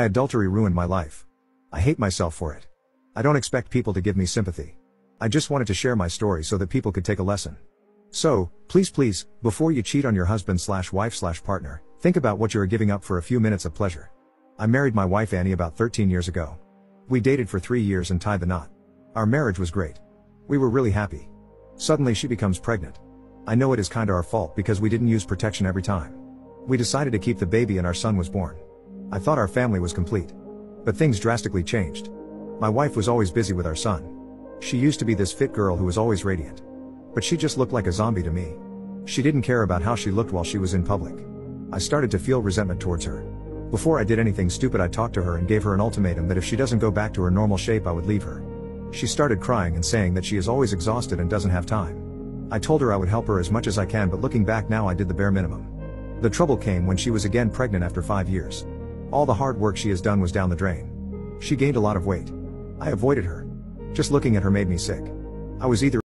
My adultery ruined my life. I hate myself for it. I don't expect people to give me sympathy. I just wanted to share my story so that people could take a lesson. So, please please, before you cheat on your husband slash wife slash partner, think about what you are giving up for a few minutes of pleasure. I married my wife Annie about 13 years ago. We dated for three years and tied the knot. Our marriage was great. We were really happy. Suddenly she becomes pregnant. I know it is kinda our fault because we didn't use protection every time. We decided to keep the baby and our son was born. I thought our family was complete. But things drastically changed. My wife was always busy with our son. She used to be this fit girl who was always radiant. But she just looked like a zombie to me. She didn't care about how she looked while she was in public. I started to feel resentment towards her. Before I did anything stupid I talked to her and gave her an ultimatum that if she doesn't go back to her normal shape I would leave her. She started crying and saying that she is always exhausted and doesn't have time. I told her I would help her as much as I can but looking back now I did the bare minimum. The trouble came when she was again pregnant after 5 years. All the hard work she has done was down the drain. She gained a lot of weight. I avoided her. Just looking at her made me sick. I was either